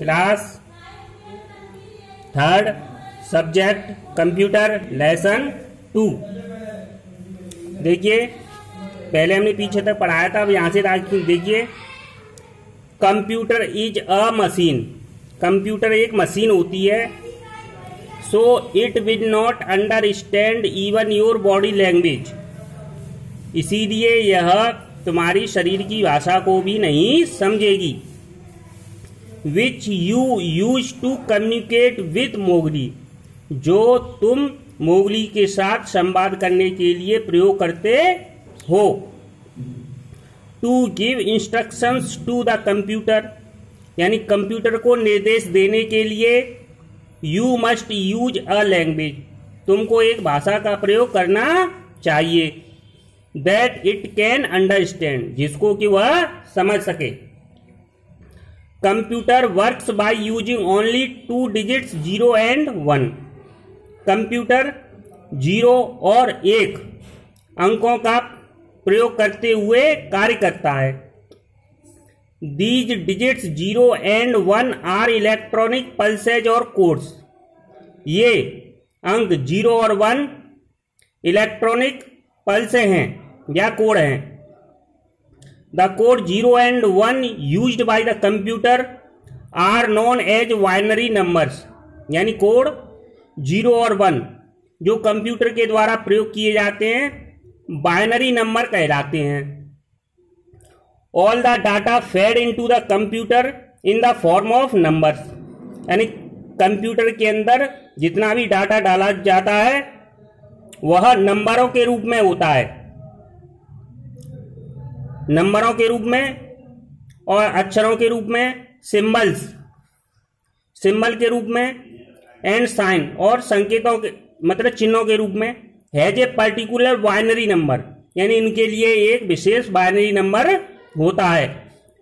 Class third subject computer lesson two. देखिए, पहले हमने पीछे तक पढ़ाया था, अब यहाँ से देखिए, computer is a machine. Computer एक मशीन होती है। So it will not understand even your body language इसीलिए यह तुम्हारी शरीर की भाषा को भी नहीं समझेगी। Which you use to communicate with Mowgli जो तुम मोगली के साथ संवाद करने के लिए प्रयोग करते हो। To give instructions to the computer यानी कंप्यूटर को निर्देश देने के लिए you must use a language तुमको एक भाषा का प्रयोग करना चाहिए। दैट इट कैन अंडरस्टैंड जिसको कि वह समझ सके। Computer works by using only two digits zero and one computer zero और एक अंकों का प्रयोग करते हुए कार्य करता है। These digits zero and one are electronic pulses और कोड्स ये अंक ज़ीरो और वन इलेक्ट्रॉनिक पल्से हैं या कोड हैं। The code zero and one use by the computer are known as binary numbers यानी कोड ज़ीरो और वन जो कंप्यूटर के द्वारा प्रयोग किए जाते हैं बाइनरी नंबर कहलाते हैं। All the data fed into the computer in the form of numbers यानी कंप्यूटर के अंदर जितना भी डाटा डाला जाता है, वह नंबरों के रूप में होता है। नंबरों के रूप में और अक्षरों के रूप में, सिंबल्स। सिंबल के रूप में एंड साइन और संकेतों के मतलब चिन्हों के रूप में has a particular binary number. यानी इनके लिए एक विशेष बाइनरी नंबर होता है।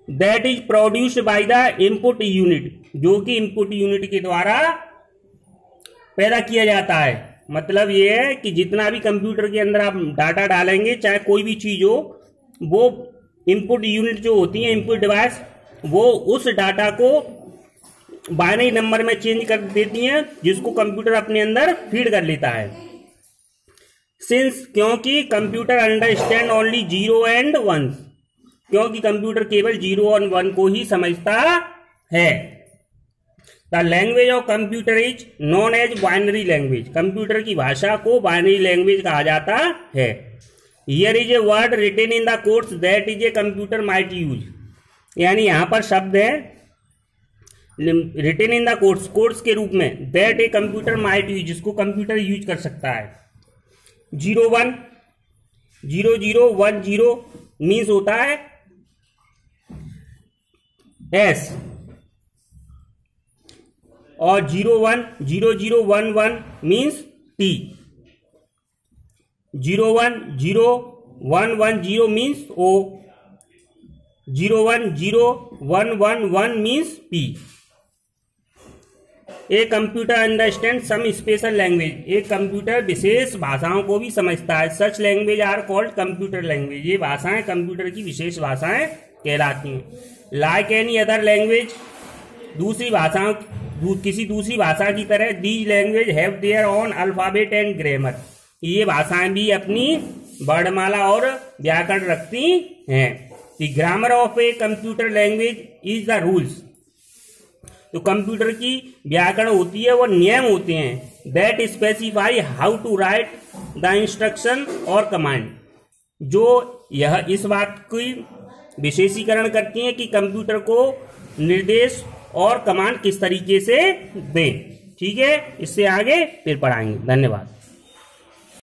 That is produced by the input unit जो कि इनपुट यूनिट के द्वारा पैदा किया जाता है। मतलब ये है कि जितना भी कंप्यूटर के अंदर आप डाटा डालेंगे, चाहे कोई भी चीज़ हो वो इनपुट यूनिट जो होती है इनपुट डिवाइस वो उस डाटा को बाइनरी नंबर में चेंज कर देती हैं, जिसको कंप्यूटर अपने अंदर फ़ीड कर लेता है। सिंस क्योंकि computer understand only zero and one क्योंकि कंप्यूटर केवल ज़ीरो और वन को ही समझता है। The language of computer is known as binary language computer की भाषा को बाइनरी लैंग्वेज कहा जाता है। Here is a word written in the course that is a computer might use यानी यहाँ पर शब्द है written in the course course के रूप में that a computer might use जिसको कंप्यूटर यूज़ कर सकता है। Zero one zero zero one zero means होता है एस और zero one zero zero one one means T zero one zero one one zero means O zero one zero one one one means P एक computer understand some special language एक computer विशेष भाषाओं को भी समझता है। Such language are called computer language ये भाषाएँ कंप्यूटर की विशेष भाषाएँ कहलाती हैं। लाइक एनी अदर लैंग्वेज दूसरी भाषाओं किसी दूसरी भाषा की तरह these language have their own alphabet and grammar ये भाषाएँ भी अपनी वर्णमाला और व्याकरण रखती हैं। The grammar of a computer language is the rules तो कंप्यूटर की व्याकरण होती है, वो नियम होते हैं। That specify how to write the instruction और कमांड जो यह इस बात की विशेषीकरण करती हैं कि कंप्यूटर को निर्देश और कमांड किस तरीके से दें। ठीक है? इससे आगे फिर पढ़ाएँगे। धन्यवाद।